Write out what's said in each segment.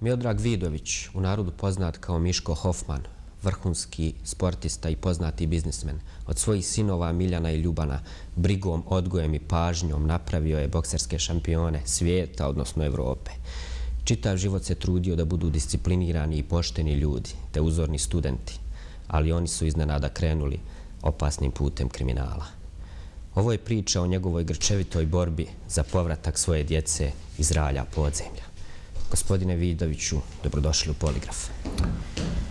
Miodrag Vidović, u narodu poznat kao Miško Hoffman, vrhunski sportista i poznati biznismen, od svojih sinova Miljana i Ljubana, brigom, odgojem i pažnjom napravio je bokserske šampione svijeta, odnosno Evrope. Čitav život se trudio da budu disciplinirani i pošteni ljudi, te uzorni studenti, ali oni su iznenada krenuli opasnim putem kriminala. Ovo je priča o njegovoj grčevitoj borbi za povratak svoje djece iz ralja podzemlja. Gospodine Vidoviću, dobrodošli u Poligraf.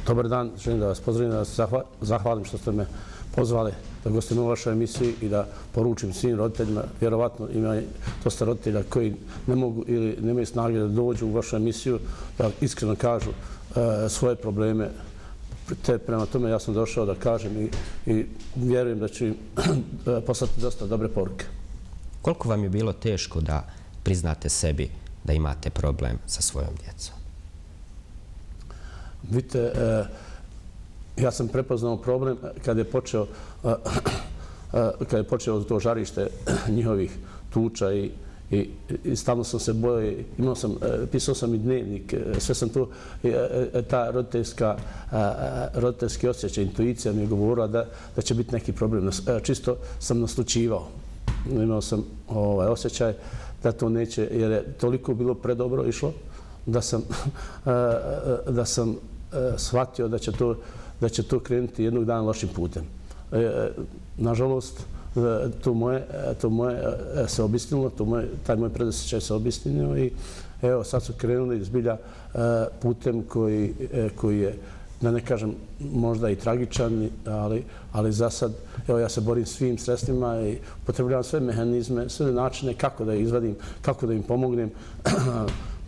Dobar dan, želim da vas pozdravim, da vas zahvalim što ste me pozvali da gostim u vašoj emisiji i da poručim svim roditeljima. Vjerovatno ima dosta roditelja koji ne mogu ili nemaju snage da dođu u vašu emisiju, da iskreno kažu e, svoje probleme. Te prema tome ja sam došao da kažem i vjerujem da ću im poslati dosta dobre poruke. Koliko vam je bilo teško da priznate sebi da imate problem sa svojom djecom? Vidite, e, ja sam prepoznao problem kad je počeo e, e je počeo to žarište njihovih tuča i i stalno sam se bojao, imao sam, e, pisao sam i dnevnik, e, sve sam tu, ta roditeljska, roditeljski osjećaj, intuicija mi je govorila da, da će biti neki problem. Čisto sam naslučivao, imao sam ovaj osjećaj da to neće, jer je toliko bilo predobro išlo, da sam, e, e, da sam e, shvatio da će to, da će to krenuti jednog dana lošim putem. Nažalost, to moje, to moje se obistinilo, to moje, taj moj predosećaj se obistinio i evo, sad su krenuli izbilja putem koji, koji je da ne kažem možda i tragičan, ali, ali za sad, evo ja se borim svim sredstvima i potrebujem sve mehanizme, sve načine kako da izvadim, kako da im pomognem.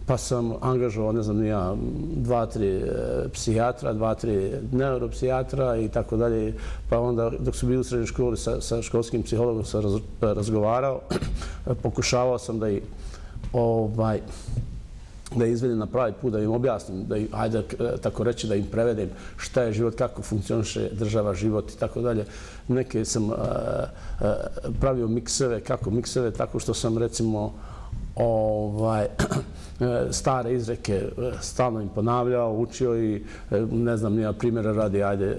pa sam angažovao, ne znam, ja, dva, tri e, psihijatra, dva, tri neuropsihijatra i tako dalje. Pa onda, dok su bili u srednjoj školi sa, sa školskim psihologom, sam razgovarao, pokušavao sam da i ovaj, da izvedim na pravi put, da im objasnim, da im, ajde eh, tako reći, da im prevedem šta je život, kako funkcioniše država, život i tako dalje. Neke sam eh, eh, pravio mikseve, kako mikseve, tako što sam recimo ovaj, stare izreke stalno im ponavljao, učio i ne znam, nija primjera radi, ajde,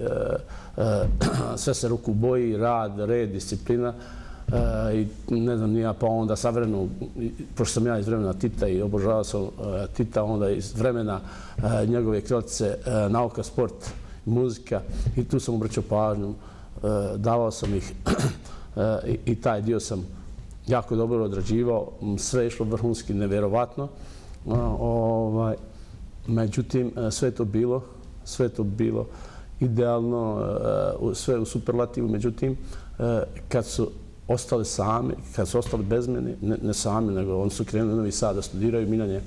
sve se ruku boji, rad, red, disciplina. E, i ne znam, nija pa onda savremenu, pošto sam ja iz vremena Tita i obožavao sam e, Tita, onda iz vremena e, njegove kratice e, nauka, sport, muzika i tu sam obraćao pažnju, davao sam ih i taj dio sam jako dobro odrađivao, sve je išlo vrhunski, neverovatno. Ovaj, međutim, sve je to bilo, sve je to bilo idealno, sve u superlativu, međutim, kad su ostali sami, kad su ostali bez mene, ne sami, nego oni su krenuli Novi Sad da studiraju, Milan je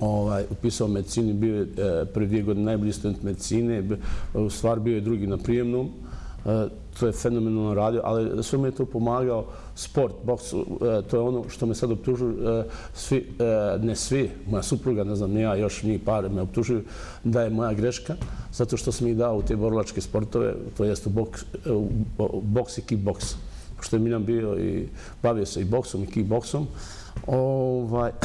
ovaj, upisao medicini, bio je e, prvi dvije godine najbolji student medicine, u stvari bio je drugi na prijemnom, e, to je fenomenalno radio, ali sve mi je to pomagao sport, boks, e, to je ono što me sad optužuju, e, svi, e, ne svi, moja supruga, ne znam, ne ja, još njih pare me optužuju da je moja greška, zato što sam ih dao u te borilačke sportove, to jest u boks, e, u boks i kickboks što je Miljan bio i bavio se i boksom i kickboksom. Ovaj,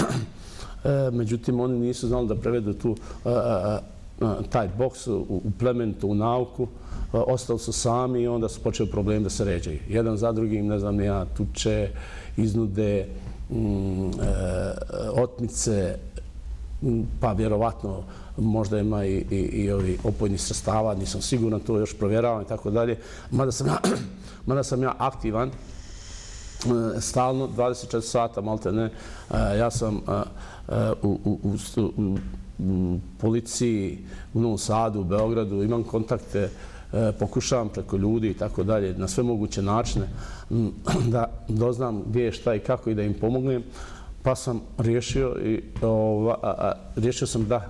eh, međutim, oni nisu znali da prevedu tu eh, eh, taj boks u plementu, u nauku. Ostali su sami i onda su počeli problem da se ređaju. Jedan za drugim, ne znam, nija tuče, iznude, mm, otmice, pa vjerovatno možda ima i, i, i ovi opojni srstava, nisam siguran, to još provjeravam i tako dalje. Mada sam ja, mada sam ja aktivan, stalno, 24 sata, malte ne, ja sam u, u, u, u, u policiji u Novom Sadu, u Beogradu, imam kontakte, pokušavam preko ljudi i tako dalje, na sve moguće načine, da doznam gdje je šta i kako i da im pomognem pa sam riješio i ova, a, a, riješio sam da,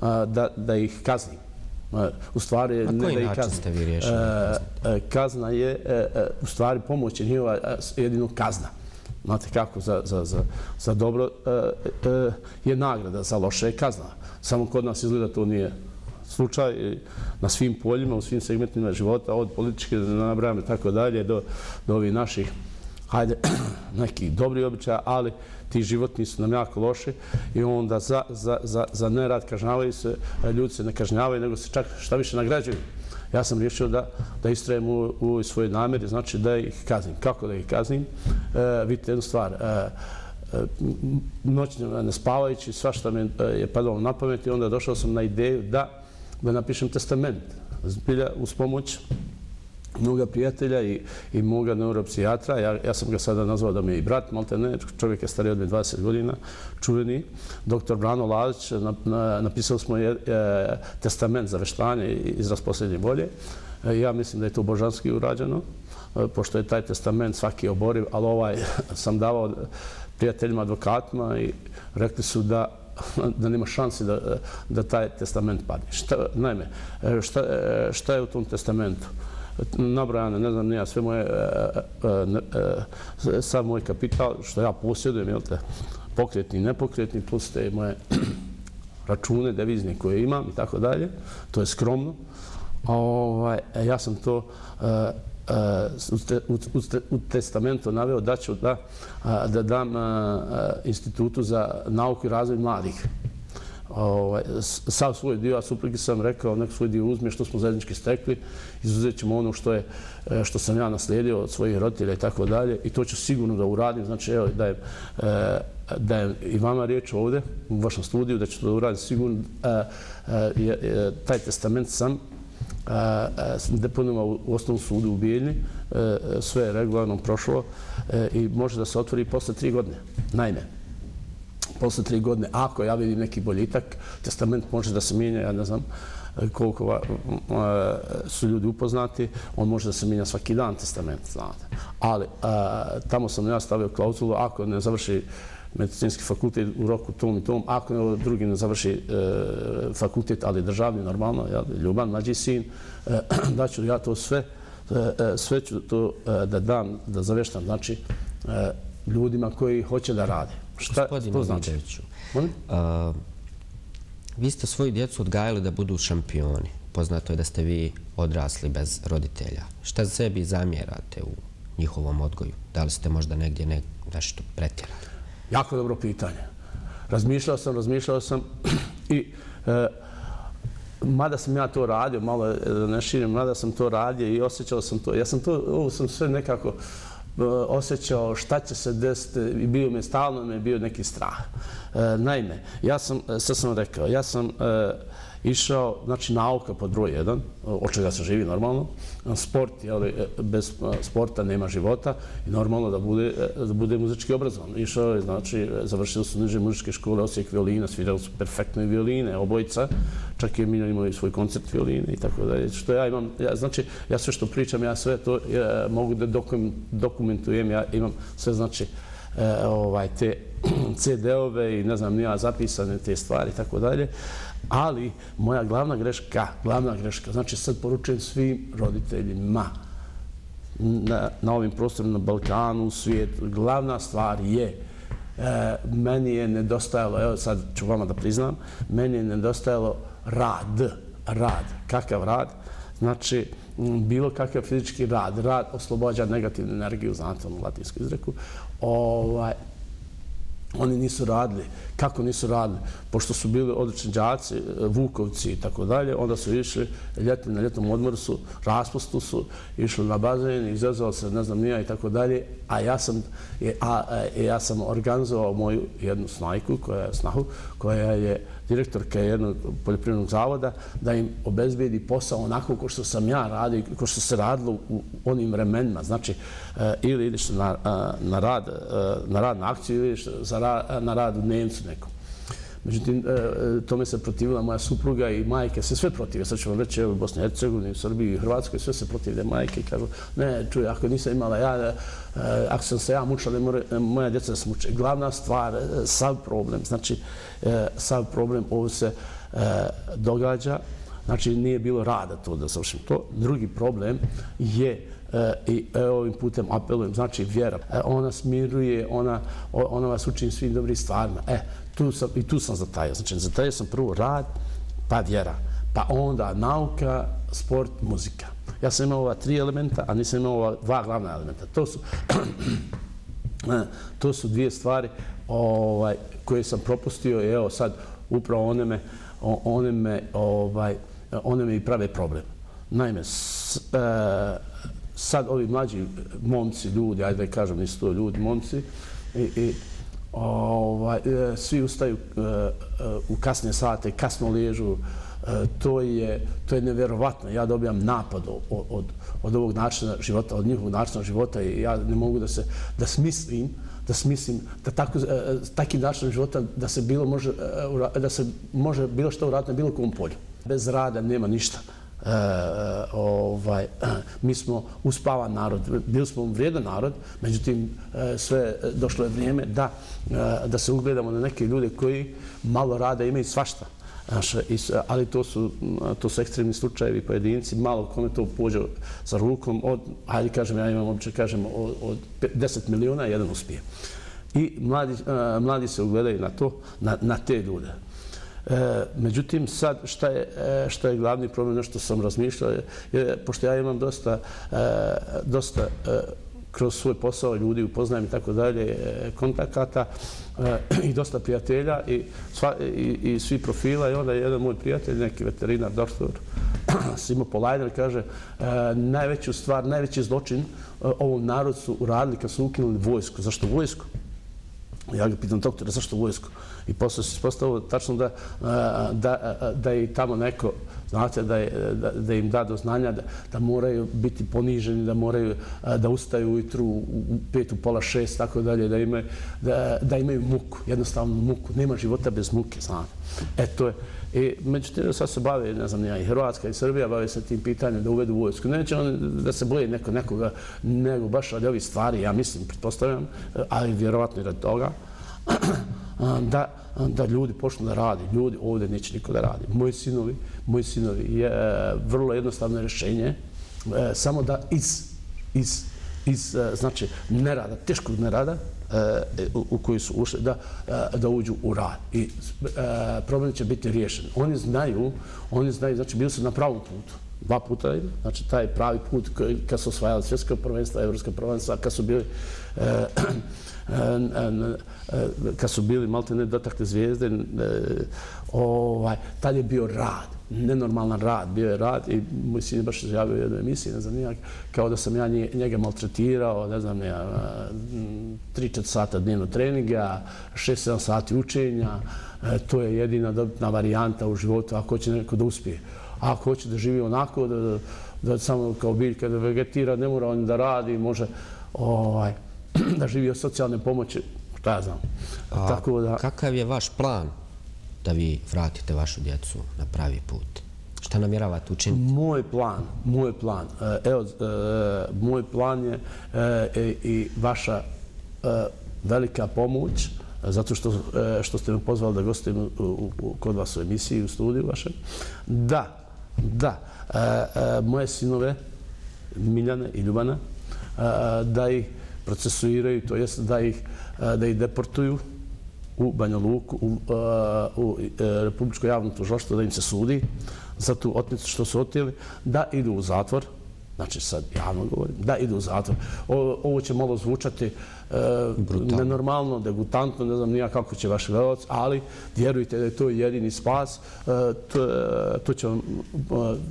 a, da, da ih kaznim. U stvari, ne da ih način ste vi riješili? Kazna je, e, e, u stvari, pomoć je njihova jedino kazna. Znate kako, za, za, za, za dobro e, je nagrada, za loše je kazna. Samo kod nas izgleda to nije slučaj na svim poljima, u svim segmentima života, od političke nabrajame i tako dalje, do, do ovih naših hajde, neki dobri običaja, ali ti životni su nam jako loši i onda za, za, za, za nerad kažnjavaju se, ljudi se ne kažnjavaju, nego se čak šta više nagrađuju. Ja sam rješio da, da istrajem u, u svojoj namjeri, znači da ih kaznim. Kako da ih kaznim? E, vidite jednu stvar, e, e noćno ne spavajući, sva mi je padalo na pamet i onda došao sam na ideju da, da napišem testament. Zbilja uz pomoć mnoga prijatelja i, i mnoga neuropsijatra. Ja, ja sam ga sada nazvao da mi je i brat, malte ne, čovjek je stariji od me 20 godina, čuveni. Doktor Brano Lazić, na, na, napisali smo je, e, testament za veštanje i izraz posljednje volje. E, ja mislim da je to božanski urađeno, e, pošto je taj testament svaki oboriv, ali ovaj sam davao prijateljima, advokatima i rekli su da da nema šansi da, da taj testament padne. Šta, naime, e, šta, e, šta je u tom testamentu? Nabrajane, ne znam, nija sve moje, e e, e, e, sav moj kapital, što ja posjedujem, jel te, pokretni i nepokretni, plus te moje račune devizne koje imam i tako dalje. To je skromno. Ovaj, e, ja sam to u testamentu naveo da ću da, da dam institutu za nauku i razvoj mladih ovaj, sav svoj dio, a suprugi sam rekao, nek svoj dio uzme što smo zajednički stekli, izuzet ćemo ono što, je, e, što sam ja naslijedio od svojih roditelja i tako dalje i to ću sigurno da uradim. Znači, evo, dajem, e, dajem i vama riječ ovdje u vašem studiju da ću to da uradim sigurno. E, e, e taj testament sam deponima u osnovnom sudu u Bijeljni, sve je regularno prošlo i može da se otvori posle tri godine. Naime, posle tri godine, ako ja vidim neki boljitak, testament može da se mijenja, ja ne znam koliko su ljudi upoznati, on može da se mijenja svaki dan testament, znate. Ali tamo sam ja stavio klauzulu, ako ne završi medicinski fakultet u roku tom i tom, ako drugi ne završi e, fakultet, ali državni, normalno, ljuban, mlađi sin, e, da ću ja to sve, e, e sve ću to e, da dam, da zaveštam, znači, e, ljudima koji hoće da rade. Šta to znači? Vi ste svoju djecu odgajali da budu šampioni. Poznato je da ste vi odrasli bez roditelja. Šta za sebi zamjerate u njihovom odgoju? Da li ste možda negdje ne, nešto pretjerali? Jako dobro pitanje. Razmišljao sam, razmišljao sam i e, mada sam ja to radio, malo da ne širim, mada sam to radio i osjećao sam to. Ja sam to, ovo sam sve nekako E, Eh, osjećao šta će se desiti i bio mi stalno me je bio neki strah. E, naime, ja sam, eh, sad sam rekao, ja sam išao, znači nauka pod broj jedan, od čega se živi normalno, sport, ali bez sporta nema života i normalno da bude, da bude muzički obrazovan. Išao je, znači, završio su niže muzičke škole, osijek violina, svirao su perfektne violine, obojica, čak je Miljan imao i svoj koncert violine i tako dalje. Što ja imam, ja, znači, ja sve što pričam, ja sve to ja, mogu da dokumentujem, ja imam sve, znači, E, ovaj, te CD-ove i ne znam, nija zapisane te stvari i tako dalje. Ali moja glavna greška, glavna greška, znači sad poručujem svim roditeljima na, na ovim prostorima na Balkanu, u svijetu, glavna stvar je e, meni je nedostajalo, evo sad ću vama da priznam, meni je nedostajalo rad, rad, kakav rad, znači bilo kakav fizički rad, rad oslobađa negativnu energiju, znate ono latinsku izreku, ovaj, oni nisu radili. Kako nisu radili? Pošto su bili odlični džaci, vukovci i tako dalje, onda su išli ljetni na ljetnom odmoru su, raspustu su, išli na bazen, izazvali se, ne znam, nija i tako dalje. A ja sam, a, e, ja sam organizovao moju jednu snajku, koja je snahu, koja je direktorka jednog poljoprivrednog zavoda, da im obezbedi posao onako ko što sam ja radio, ko što se radilo u onim vremenima. Znači, eh, ili ideš na, eh, na, rad, eh, na rad na akciju, ili ideš na rad u Nemcu nekom. Međutim, e, e, tome se protivila moja supruga i majke, se sve protive. Sad ću vam reći, evo, u Bosni i Hercegovini, u Srbiji i Hrvatskoj, sve se protive majke i kažu, ne, čuj, ako nisam imala ja, e, ako sam se ja mučala, moja djeca da se muče. Glavna stvar, sav problem, znači, sav problem ovo se događa, znači nije bilo rada to da završim to. Drugi problem je E, i e, ovim putem apelujem, znači vjera. E, ona smiruje, ona, ona vas učini svim dobrim stvarima. E, tu sam, i tu sam zatajao. Znači, zatajao sam prvo rad, pa vjera. Pa onda nauka, sport, muzika. Ja sam imao ova tri elementa, a nisam imao ova dva glavna elementa. To su, to su dvije stvari ovaj, koje sam propustio i evo sad upravo one me, one me, ovaj, one me i prave problem. Naime, s, e, sad ovi mlađi momci, ljudi, ajde da kažem, nisu to ljudi, momci, i, i ovaj, e, svi ustaju e, e, u kasne sate, kasno ležu, to je, to je neverovatno. Ja dobijam napad od, od, od ovog načina života, od njihovog načina života i ja ne mogu da se da smislim da smislim da tako, takim načinom života da se bilo može, da se može bilo što uraditi na bilo kom polju. Bez rada nema ništa. E, ovaj, mi smo uspavan narod, bili smo vrijedan narod, međutim eh, sve došlo je vrijeme da, da se ugledamo na neke ljude koji malo rada imaju svašta. Naše, ali to su, mm, to su ekstremni slučajevi, pojedinci, malo kome to pođe za rukom, od, hajde kažem, ja imam običaj, kažem, od, od 10 miliona, jedan uspije. I mladi, mladi se ugledaju na to, na, na te ljude. E, međutim, sad šta je, e, šta je glavni problem, nešto sam razmišljao, je, pošto ja imam dosta, e, dosta e, kroz svoj posao ljudi upoznajem i tako dalje, e, kontakata i dosta prijatelja i, sva, i, i svi profila i onda je jedan moj prijatelj, neki veterinar, doktor Simo Polajner, kaže najveću stvar, najveći zločin ovom narodu su uradili kad su ukinuli vojsku. Zašto vojsku? Ja ga pitam, doktore, zašto vojsku? I posle se ispostavilo tačno da, da, da je tamo neko, znate, da, je, da, da im da do znanja da, da moraju biti poniženi, da moraju da ustaju ujutru u pet, u pola šest, tako dalje, da imaju, da, da imaju muku, jednostavno muku. Nema života bez muke, znate. E, to je. I međutim, sad se bave, ne znam, ja i Hrvatska i Srbija bave se tim pitanjem da uvedu vojsku. Neće oni da se boje neko, nekoga, nego baš radi ovih stvari, ja mislim, pretpostavljam, ali vjerovatno i radi toga, da, da ljudi počnu da radi. Ljudi ovdje neće niko da radi. Moji sinovi, moji sinovi je e, vrlo jednostavno rješenje, e, samo da iz, iz, iz e, znači, nerada, teškog nerada, u koji su ušli, da, e, da uđu u rad. I e, problem će biti riješen. Oni znaju, oni znaju, znači bili su na pravom putu dva puta, znači taj pravi put kad su osvajali svjetsko prvenstvo, evropsko prvenstvo, kad su bili e, kad su bili malte ne dotakle zvijezde, ovaj, tad je bio rad, nenormalan rad, bio je rad i moj sin je baš izjavio u jednoj emisiji, ne znam nijak, kao da sam ja njega maltretirao, ne znam ja, 3-4 sata dnevno treninga, 6-7 sati učenja, e, to je jedina dobitna varijanta u životu ako hoće neko da uspije. A ako hoće da živi onako, da, da, da samo kao biljka da vegetira, ne mora on da radi, može ovaj, da živi od socijalne pomoći, šta ja znam. A, Tako da... Kakav je vaš plan da vi vratite vašu djecu na pravi put? Šta namjeravate učiniti? Moj plan, moj plan, e, evo, e, moj plan je e, i vaša e, velika pomoć, zato što, što ste me pozvali da gostim kod vas u emisiji, u studiju vašem. Da, da, moje sinove, Miljana i Ljubana, da ih procesuiraju, to jest da ih, da ih deportuju u Banja Luku, u, u e, Republičko javno tužoštvo, da im se sudi za tu otnicu što su otijeli, da idu u zatvor, znači sad javno govorim, da idu u zatvor. Ovo će malo zvučati e, nenormalno, degutantno, ne znam nija kako će vaš gledalac, ali vjerujte da je to jedini spas. E, to, to će vam,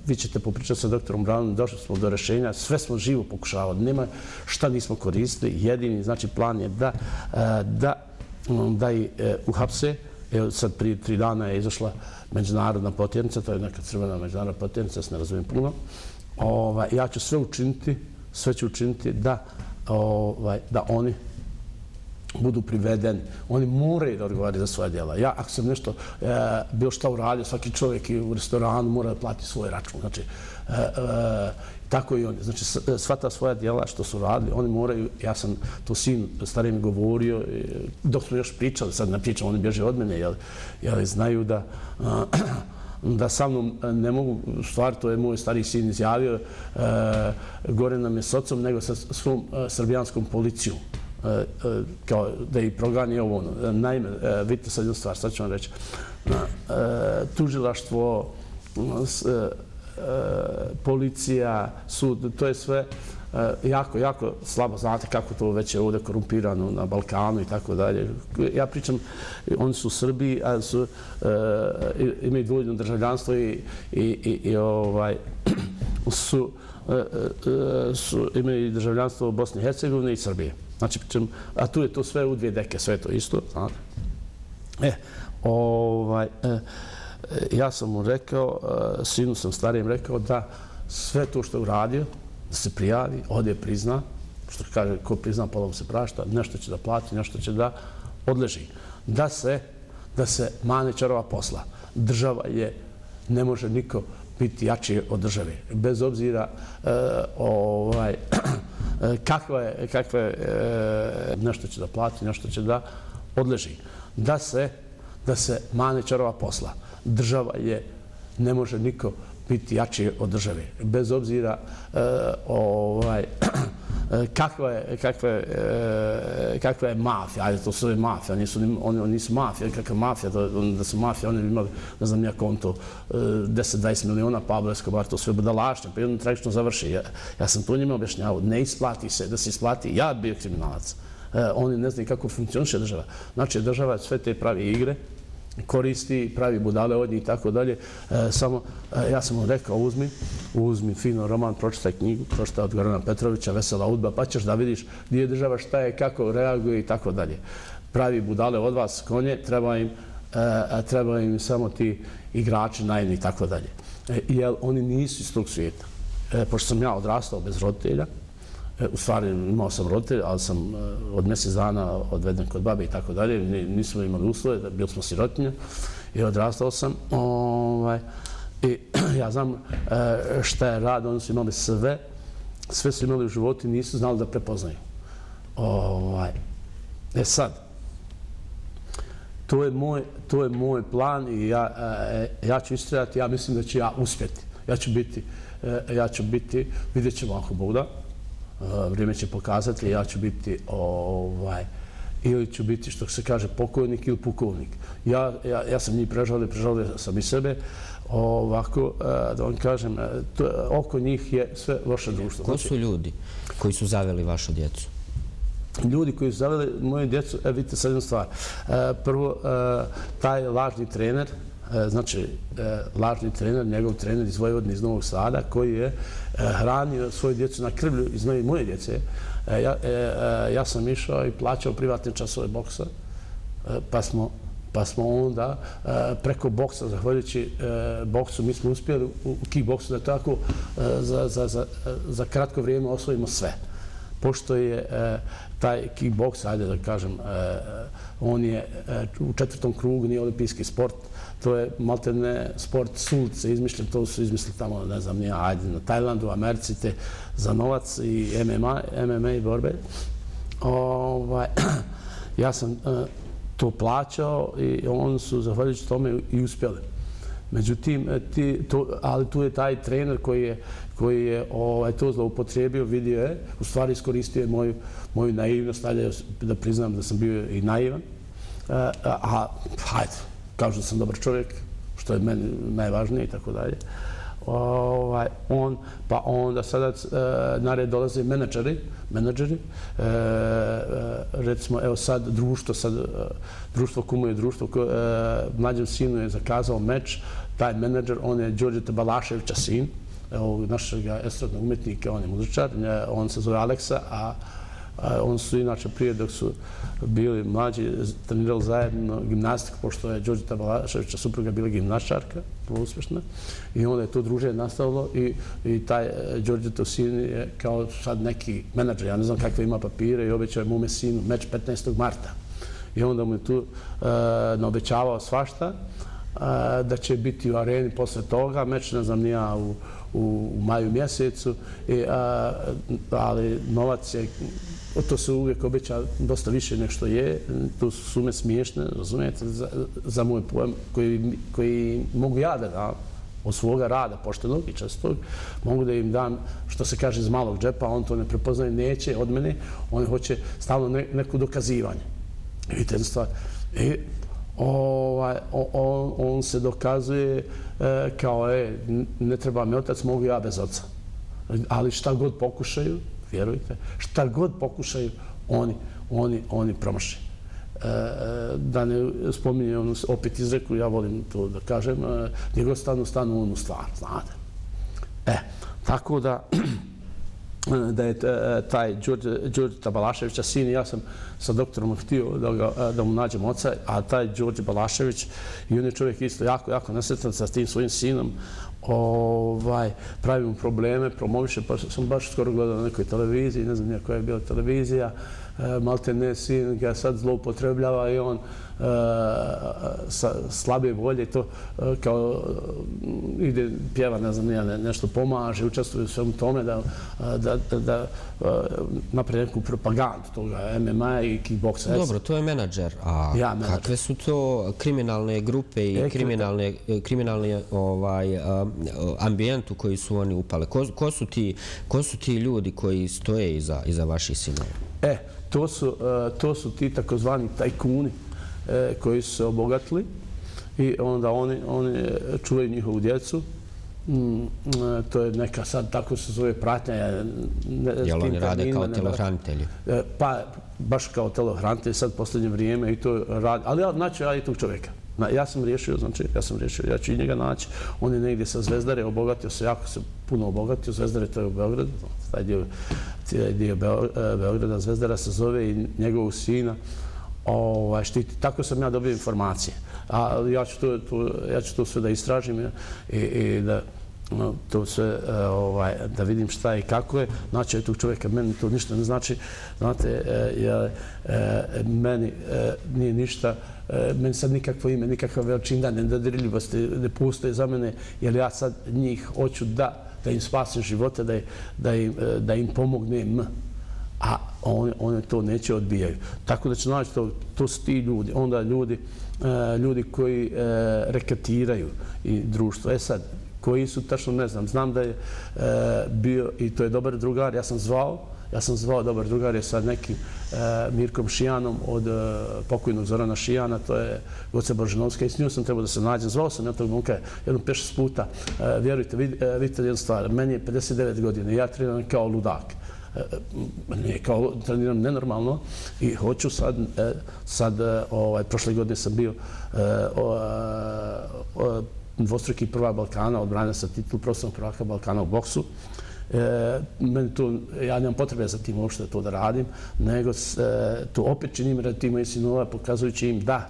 vi ćete popričati sa doktorom Brownom, došli smo do rešenja, sve smo živo pokušavali, nema šta nismo koristili, jedini znači plan je da, da, Ono, da i e, uhapse, Evo sad prije tri dana je izašla međunarodna potjernica, to je neka crvena međunarodna potjernica, ja se ne razumijem puno, ovaj, ja ću sve učiniti, sve ću učiniti da, ovaj, da oni budu privedeni. Oni moraju da odgovaraju za svoje djela. Ja, ako sam nešto, e, bilo šta uradio, svaki čovjek u restoranu mora da plati svoj račun. Znači, e, e, tako i oni. Znači, e, sva ta svoja djela što su radili, oni moraju, ja sam to sin starim govorio, e, dok smo još pričali, sad ne pričam, oni bježe od mene, jel, jel znaju da da sa mnom e, ne mogu, stvar to je moj stari sin izjavio, e, gore nam je s ocom nego sa svom e, srbijanskom policijom kao da i progani ovo ono. Naime, vidite sad jednu stvar, sad ću vam reći. Tužilaštvo, policija, sud, to je sve eh, jako, jako slabo znate kako to već je ovdje korumpirano na Balkanu i tako dalje. Ja pričam, oni su Srbi, a su, eh, imaju dvojno državljanstvo i, i, i, i ovaj, su, eh, su, imaju državljanstvo Bosne i Hercegovine i Srbije. Znači, pričam, a tu je to sve u dvije deke, sve to isto, znate. E, ovaj, e, E, ja sam mu rekao, e, sinu sam starijem rekao da sve to što je uradio, da se prijavi, ode prizna, što kaže, ko prizna, pola se prašta, nešto će da plati, nešto će da odleži. Da se, da se mane čarova posla. Država je, ne može niko biti jači od države. Bez obzira e, ovaj, e, kakva je, kakva je, nešto će da plati, nešto će da odleži. Da se, da se mane čarova posla država je, ne može niko biti jači od države. Bez obzira e, ovaj, e, kakva je, kakva je, e, kakva je mafija, ajde to su je mafija, nisu, oni, oni nisu mafija, kakva mafija, da, da su mafija, oni bi imali, ne znam, ja konto, 10-20 e, miliona, Pablo Escobar, to sve budalašnje, pa jedno tragično završi. Ja, ja sam to njima objašnjavao, ne isplati se, da se isplati, ja bio kriminalac. E, oni ne znaju kako funkcioniše država. Znači, država sve te pravi igre, koristi, pravi budale od njih i tako dalje. E, samo, e, ja sam mu rekao, uzmi, uzmi fino roman, pročitaj knjigu, pročitaj od Gorana Petrovića, Vesela udba, pa ćeš da vidiš gdje je država, šta je, kako reaguje i tako dalje. Pravi budale od vas konje, treba im, e, treba im samo ti igrači najedni i tako dalje. E, Jer oni nisu iz tog svijeta. E, pošto sam ja odrastao bez roditelja, E, u stvari imao sam roditelj, ali sam e, od mjesec dana odveden kod babe i tako dalje. Nismo imali uslove, bili smo sirotinje i odrastao sam. Ovaj, I ja znam e, šta je rad, oni su imali sve, sve su imali u životu i nisu znali da prepoznaju. Ovaj, e sad, to je moj, to je moj plan i ja, ja ću istrajati, ja mislim da ću ja uspjeti. Ja ću biti, ja ću biti, vidjet ćemo ako Bog da, vrijeme će pokazati, ja ću biti ovaj, ili ću biti, što se kaže, pokojnik ili pukovnik. Ja, ja, ja sam njih prežalio, prežalio sam i sebe. Ovako, da vam kažem, to, oko njih je sve loše društvo. Ko znači- su ljudi koji su zaveli vašu djecu? Ljudi koji su zaveli moju djecu, e, vidite sad jednu stvar. Prvo, taj lažni trener, E, znači e, lažni trener, njegov trener iz Vojvodne iz Novog Sada, koji je e, hranio svoju djecu na krvlju iz moje djece. Ja sam išao i plaćao privatne časove boksa, pa smo pa smo onda preko boksa, zahvaljujući boksu, mi smo uspjeli u kickboksu da tako za kratko vrijeme osvojimo sve. Pošto je taj kickboks, ajde da kažem, on je u četvrtom krugu, nije olimpijski sport, to je maltene sport sulce izmišljen, to su izmislili tamo, ne znam, nije, ajde, na Tajlandu, Americi, te za novac i MMA, MMA i borbe. Ovaj, ja sam eh, to plaćao i oni su, zahvaljujući tome, i uspjeli. Međutim, eh, ti, to, ali tu je taj trener koji je, koji je ovaj, to zloupotrijebio, vidio je, u stvari iskoristio moju, moju naivnost, ali da priznam da sam bio i naivan. A, a, hajde, kažu da sam dobar čovjek, što je meni najvažnije i tako dalje. Ovaj, on, pa onda sada e, na red dolaze menadžeri, menadžeri, e, e, recimo, evo sad društvo, sad, društvo kumuje društvo, ko mlađem sinu je zakazao meč, taj menadžer, on je Đorđe Balaševića sin, evo, našeg estradnog umetnika, on je muzičar, on se zove Aleksa, a Oni su inače prije dok su bili mlađi, trenirali zajedno gimnastiku, pošto je Đorđe Tabalaševića supruga bila gimnaščarka, vrlo uspješna. I onda je to druže nastavilo i, i taj e, Đorđe Đorđetov sin je kao sad neki menadžer, ja ne znam kakve ima papire i obećao je mume sinu meč 15. marta. I onda mu je tu e, naobećavao svašta e, da će biti u areni posle toga. Meč, ne znam, nija u, u, u maju mjesecu, i, uh, ali novac je to se uvijek obeća dosta više nešto je. To su sume smiješne, razumijete, za, za moj pojem koji, koji mogu ja da dam od svoga rada, poštenog i častog, mogu da im dam, što se kaže, iz malog džepa, on to ne prepoznaje, neće od mene, on hoće stalno ne, neko dokazivanje. Vidite jednu stvar. I, ovaj, on, on se dokazuje e, kao, e, ne treba mi otac, mogu ja bez oca. Ali šta god pokušaju, vjerujte. Šta god pokušaju, oni, oni, oni promaše. E, e da ne spominje ono, opet izreku, ja volim to da kažem, e, gdje god stanu, stanu onu stvar, znate. E, tako da, e, da je taj Đorđe Balaševića sin, ja sam sa doktorom htio da, ga, da mu nađem oca, a taj Đorđe Balašević i on je čovjek isto jako, jako nesretan sa tim svojim sinom, ovaj, pravi mu probleme, promoviše, pa sam baš skoro gledao na nekoj televiziji, ne znam nije koja je bila televizija, e, malte ne sin ga sad zloupotrebljava i on sa slabe volje to e, kao e, ide pjeva, ne znam, ne, nešto pomaže, učestvuje u svemu tome da, da, da, da napravi neku propagandu toga MMA i kickboksa. Dobro, to je menadžer. A ja, menadžer. kakve su to kriminalne grupe i kriminalne, kriminalne ovaj, ambijent u koji su oni upale? Ko, ko, su ti, ko su ti ljudi koji stoje iza, iza vaših sinova? E, to su, to su ti takozvani tajkuni E, koji su se obogatili i onda oni, oni čuvaju njihovu djecu. Mm, e, to je neka sad, tako se zove pratnja. Jel oni rade kao telohranitelji? E, pa, baš kao telohranitelji sad posljednje vrijeme i to radi. Ali ja znači radi tog čovjeka. Ja sam riješio, znači, ja sam riješio, ja ću i njega naći. On je negdje sa Zvezdare, obogatio se, jako se puno obogatio. Zvezdare, to je u Beogradu, taj dio, dio Beograda, Zvezdara se zove i njegovog sina ovaj, štiti. Tako sam ja dobio informacije. A ja ću to, to, ja ću to sve da istražim i, i da no, to sve e, ovaj, da vidim šta i kako je. Znači, tog čovjeka, meni to ništa ne znači. Znate, e, ja, e, meni nije ništa, meni sad nikakvo ime, nikakva veličina, ne ne postoje za mene, jer ja sad njih hoću da, da im spasim živote, da, da, im, da im pomognem a one, one to neće odbijaju. Tako da će naći to, to su ti ljudi, onda ljudi, e, ljudi koji e, reketiraju i društvo. E sad, koji su, tačno ne znam, znam da je e, bio, i to je dobar drugar, ja sam zvao, ja sam zvao dobar drugar je sa nekim e, Mirkom Šijanom od e, pokojnog Zorana Šijana, to je Goce Božinovska i s njom sam trebao da se nađem. Zvao sam na tog momka jednom peš puta. E, vjerujte, vid, vidite jednu stvar, meni je 59 godina, ja treniram kao ludak ne kao treniram nenormalno i hoću sad, e, sad e, ovaj, prošle godine sam bio e, e dvostruki prva Balkana, odbranja sa titul profesionalnog prvaka Balkana u boksu. E, meni to, ja nemam potrebe za tim uopšte to da radim, nego e, to opet činim radi tima i sinova, pokazujući im da,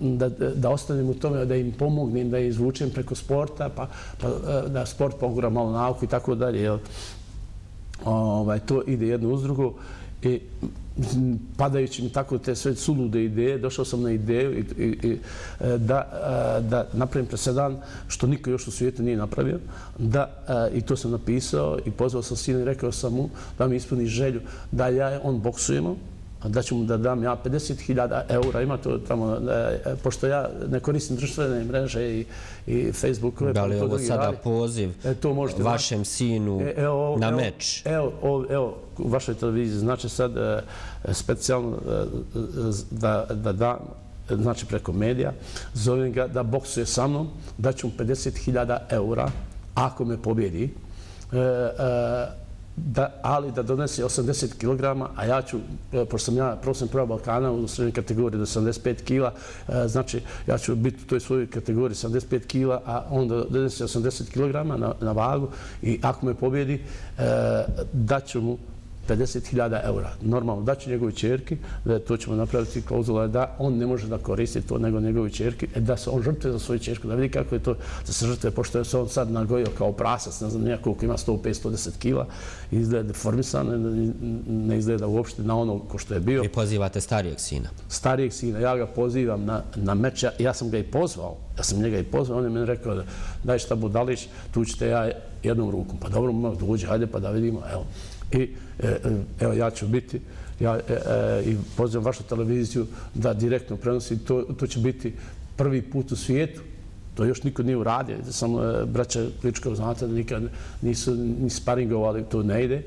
da, da ostanem u tome, da im pomognem, da izvučem preko sporta, pa, pa da sport pogura malo nauku i tako dalje ovaj, to ide jedno uz drugo. I padajući mi tako te sve sulude ideje, došao sam na ideju i, i, i, e, da, e, da napravim presedan, što niko još u svijetu nije napravio, da, e, i to sam napisao i pozvao sam sina i rekao sam mu da mi ispuni želju da ja on boksujemo, da ću mu da dam ja 50.000 eura, ima to tamo, e, pošto ja ne koristim društvene mreže i, i Facebook. Da li je ovo sada radi. poziv e, to možete vašem sinu e, evo, na evo, meč? Evo, evo, evo, u vašoj televiziji, znači sad e, specijalno e, da, da da, znači preko medija, zovem ga da boksuje sa mnom, da ću mu 50.000 eura ako me pobjedi. E, e, da, ali da donese 80 kg, a ja ću, e, pošto sam ja profesor prva Balkana u srednjoj kategoriji do 75 kg, e, znači ja ću biti u toj svojoj kategoriji 75 kg, a on da donese 80 kg na, na vagu i ako me pobjedi, e, daću mu 50.000 eura. Normalno, da će njegovi čerki, da to ćemo napraviti klauzula, da on ne može da koristi to nego njegovi čerki, e, da se on žrtve za svoju čerku, da vidi kako je to da se žrtve, pošto je se on sad nagojio kao prasac, ne znam nijakoliko ima 105-110 kila, izgleda deformisan, ne izgleda uopšte na ono ko što je bio. Vi pozivate starijeg sina? Starijeg sina, ja ga pozivam na, na meč, ja sam ga i pozvao, ja sam njega i pozvao, on je meni rekao da daj šta budalić, tu ćete ja jednom rukom, pa dobro, mogu dođe, hajde pa da vidimo, evo. I e, e, evo, ja ću biti ja, e, e, i pozivam vašu televiziju da direktno prenosi. To, to će biti prvi put u svijetu. To još niko nije uradio. Samo e, braća Kličkov, znate da nikad nisu ni sparingovali, to ne ide.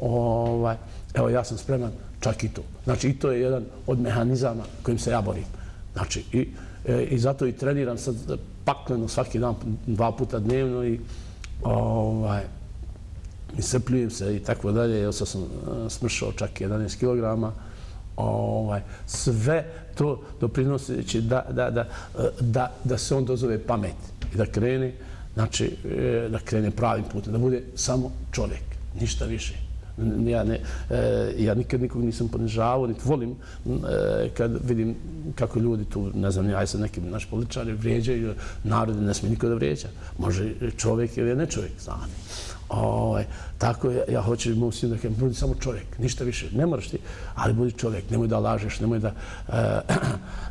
Ovaj, evo, ja sam spreman čak i to. Znači, i to je jedan od mehanizama kojim se ja borim. Znači, i, i zato i treniram sad pakleno svaki dan, dva puta dnevno i ovaj, iscrpljujem se i tako dalje. Ja sam e, smršao čak 11 kilograma. Ovaj, sve to doprinoseći da, da, da, e, da, da se on dozove pamet i da krene, znači, e, da krene pravim putem, da bude samo čovjek, ništa više ja, ne, ja nikad nikog nisam ponižavao, niti volim kad vidim kako ljudi tu, ne znam, ja sam neki naš političari vrijeđaju, narod ne smije niko da vrijeđa. Može čovjek ili ne čovjek, znam. Ovaj, tako ja, ja hoću mu sinu da kažem, budi samo čovjek, ništa više, ne moraš ti, ali budi čovjek, nemoj da lažeš, nemoj da, e,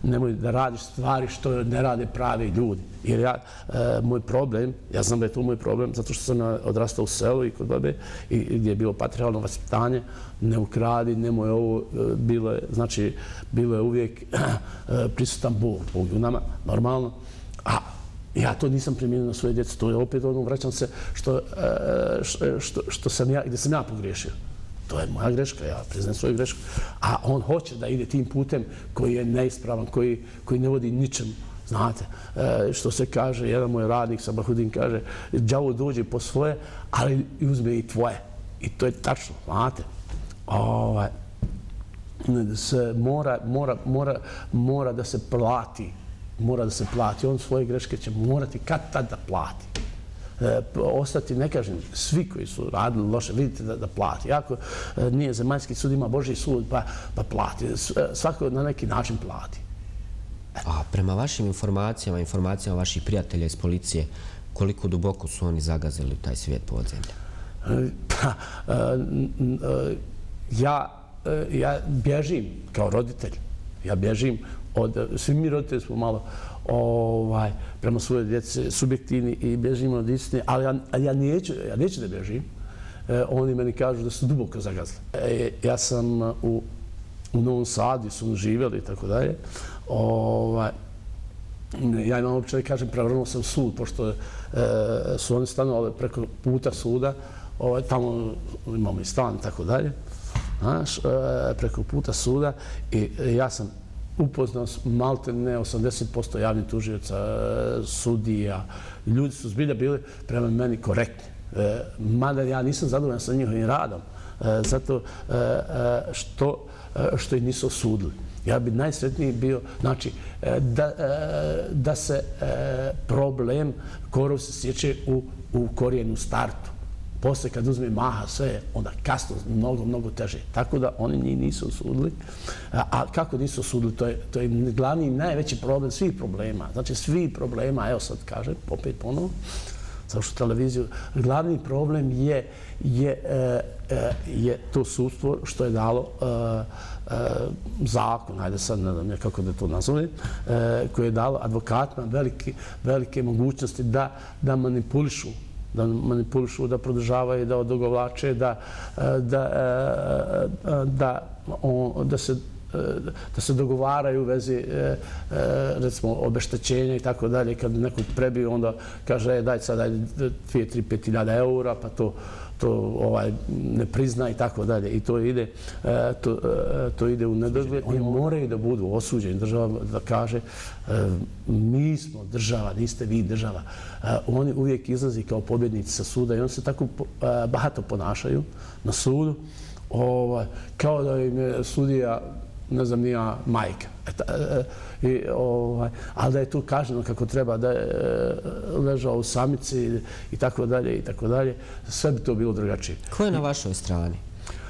nemoj da radiš stvari što ne rade pravi ljudi. Jer ja, e, moj problem, ja znam da je to moj problem, zato što sam odrastao u selu i kod babe, i, gdje je bilo patriaralno vaspitanje, ne ukradi, nemoj ovo, eh, bilo je, znači, bilo je uvijek prisutan Bog, Bog u nama, normalno, a Ja to nisam primijenio na svoje djece. To je opet ono, vraćam se što, e, što, e, što, što sam ja, gdje sam ja pogriješio. To je moja greška, ja priznam svoju grešku. A on hoće da ide tim putem koji je neispravan, koji, koji ne vodi ničem. Znate, e, što se kaže, jedan moj radnik, Sabahudin, kaže, djavo dođe po svoje, ali uzme i tvoje. I to je tačno, znate. Ovaj, se mora, mora, mora, mora da se plati mora da se plati. On svoje greške će morati kad tad da plati. E, ostati, ne kažem, svi koji su radili loše, vidite da, da plati. Ako e, nije zemaljski sud, ima Boži sud, pa, pa plati. E, svako na neki način plati. A prema vašim informacijama, informacijama vaših prijatelja iz policije, koliko duboko su oni zagazili taj svijet podzemlja? E, pa, ja, ja bježim kao roditelj. Ja bježim od, svi mi roditelji smo malo ovaj, prema svoje djece subjektivni i bježimo od istine, ali ja, ja, neću, ja neću da bježim. E, oni meni kažu da su duboko zagazili. E, ja sam u, u Novom Sadu, su živjeli i tako dalje. Ovaj, ja imam uopće da kažem, prevrnuo sam sud, pošto e, su oni stanovali preko puta suda, ovaj, tamo imamo i stan i tako dalje, znaš, e, preko puta suda i ja sam upoznao malte ne 80% javnih tužioca, e, sudija. Ljudi su zbilja bili prema meni korektni. E, mada ja nisam zadovoljan sa njihovim radom, e, zato e, e što, e, što ih nisu osudili. Ja bi najsretniji bio, znači, da, da se problem korov se sjeće u, u korijenu startu posle kad uzme maha sve, onda kasno, mnogo, mnogo teže. Tako da oni njih nisu osudili. A, kako nisu osudili? To je, to je glavni i najveći problem svih problema. Znači, svi problema, evo sad kažem, opet ponovo, zašto televiziju, glavni problem je, je, je, je to sudstvo što je dalo e, e, zakon, ajde sad ne znam kako da to nazove, koje je dalo advokatima velike, velike mogućnosti da, da manipulišu da manipulišu, da produžavaju, da odogovlače, da, e, da, e, e, da, da, se da se dogovaraju u vezi recimo obeštećenja i tako dalje. Kad nekog prebiju, onda kaže e, daj sad daj 2, 3, 5 hiljada eura, pa to to ovaj ne prizna i tako dalje. I to ide e, to, e, to ide u nedogled. Oni moraju da budu osuđeni. Država da kaže e, mi smo država niste vi država. Oni uvijek izlazi kao pobjednici sa suda i oni se tako bahato ponašaju na sudu. Ovaj kao da im je sudija ne znam nija majka I, ovaj, ali da je tu kaženo kako treba da je e, ležao u samici i tako dalje i tako dalje, sve bi to bilo drugačije. Ko je na vašoj strani?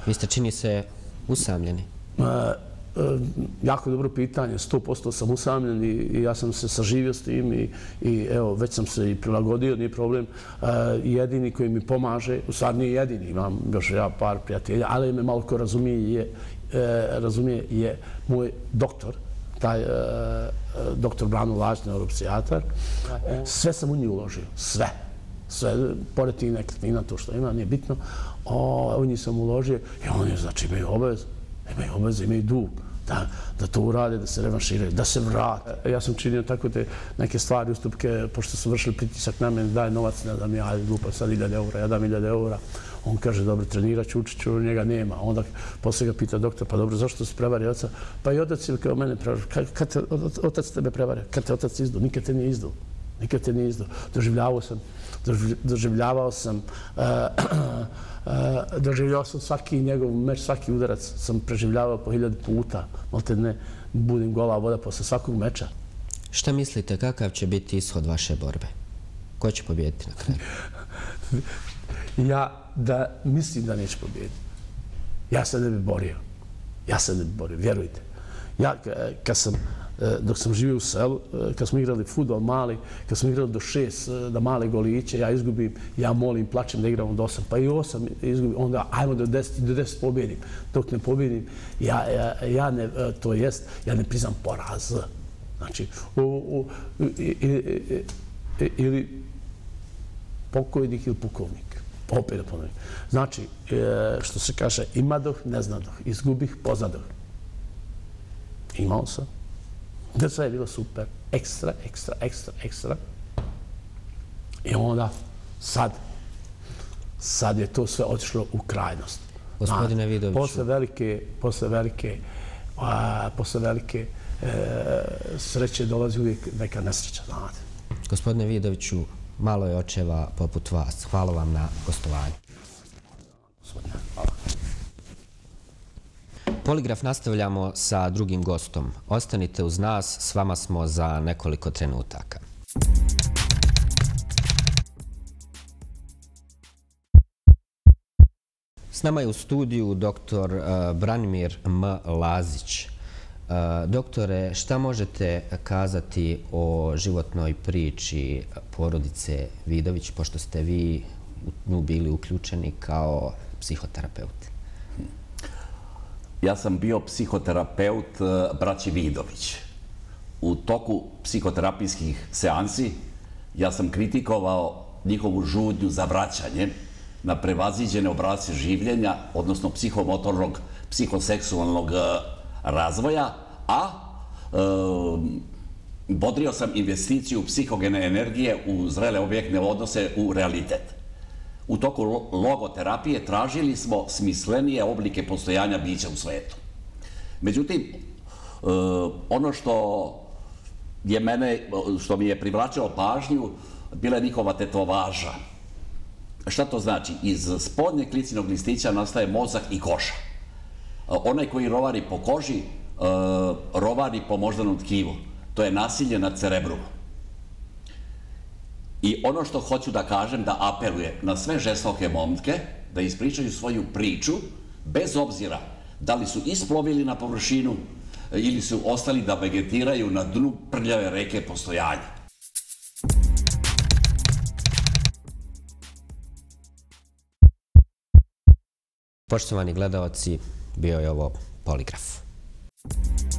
Vi ste čini se usamljeni. E, e, jako dobro pitanje, 100% sam usamljen i, ja sam se saživio s tim i, i evo, već sam se i prilagodio, nije problem. jedini koji mi pomaže, u stvari nije jedini, imam još ja par prijatelja, ali me malo ko razumije je, razumije je moj doktor, taj uh, doktor Brano Laž, neuropsijatar. Sve sam u nju uložio, sve. Sve, pored tih nekretnina, to što ima, nije bitno. O, u njih sam uložio i oni, znači, imaju obavez, imaju obavez, imaju dug. Da, da to urade, da se revanširaju, da se vrate. Ja sam činio tako te neke stvari, ustupke, pošto su vršili pritisak na mene, daj novac, ne dam ja, ajde, glupa, sad 1000 eura, ja dam 1000 eura. On kaže, dobro, trenirat ću, učit ću, njega nema. Onda poslije ga pita doktor, pa dobro, zašto se prevari oca? Pa i otac ili kao mene prevari. Kad te otac tebe prevari? Kad te otac izdu? Nikad te nije izdu. Nikad te nije izdao. Doživljavao sam, doživljavao sam, uh, uh, doživljavao sam svaki njegov meč, svaki udarac sam preživljavao po hiljad puta. Malte ne, budim gola voda posle svakog meča. Šta mislite, kakav će biti ishod vaše borbe? Ko će pobijediti na kraju? ja da mislim da neće pobijediti. Ja se ne bi borio. Ja se ne bi borio, vjerujte. Ja, kad sam, e, dok sam živio u selu, e, kad smo igrali futbol mali, kad smo igrali do šest, e, da male goliće, ja izgubim, ja molim, plaćem da igramo do osam, pa i osam izgubim, onda ajmo do deset, do deset pobjedim. Dok ne pobjedim, ja, ja, ja ne, to jest, ja ne priznam poraz. Znači, u, u, ili pokojnik ili pukovnik. Opet da ponovim. Znači, što se kaže, imadoh, ne znadoh, izgubih, poznadoh imao sam. Sve je bilo super. Ekstra, ekstra, ekstra, ekstra. I onda, sad, sad je to sve otišlo u krajnost. Gospodine Vidoviću. Posle velike, posle velike, a, posle velike e, sreće dolazi uvijek neka nesreća, znate. Gospodine Vidoviću, malo je očeva poput vas. Hvala vam na gostovanju. Poligraf nastavljamo sa drugim gostom. Ostanite uz nas, s vama smo za nekoliko trenutaka. S nama je u studiju dr. Eh, Branimir M. Lazić. Doktore, šta možete kazati o životnoj priči porodice Vidović, pošto ste vi u nju bili uključeni kao psihoterapeut? ja sam bio psihoterapeut e, braći Vidović. U toku psihoterapijskih seansi ja sam kritikovao njihovu žudnju za vraćanje na prevaziđene obrace življenja, odnosno psihomotornog, psihoseksualnog e, razvoja, a e, bodrio sam investiciju psihogene energije u zrele objektne odnose u realitet u toku logoterapije tražili smo smislenije oblike postojanja bića u svetu. Međutim, e, ono što je mene, što mi je privlačilo pažnju, bila je njihova tetovaža. Šta to znači? Iz spodnje klicinog listića nastaje mozak i koša. Onaj koji rovari po koži, e, rovari po moždanom tkivu. To je nasilje nad cerebrom. I ono što hoću da kažem, da apeluje na sve žestoke momke, da ispričaju svoju priču, bez obzira da li su isplovili na površinu e, ili su ostali da vegetiraju na dnu prljave reke postojanja. Poštovani gledalci, bio je ovo poligraf. Thank you.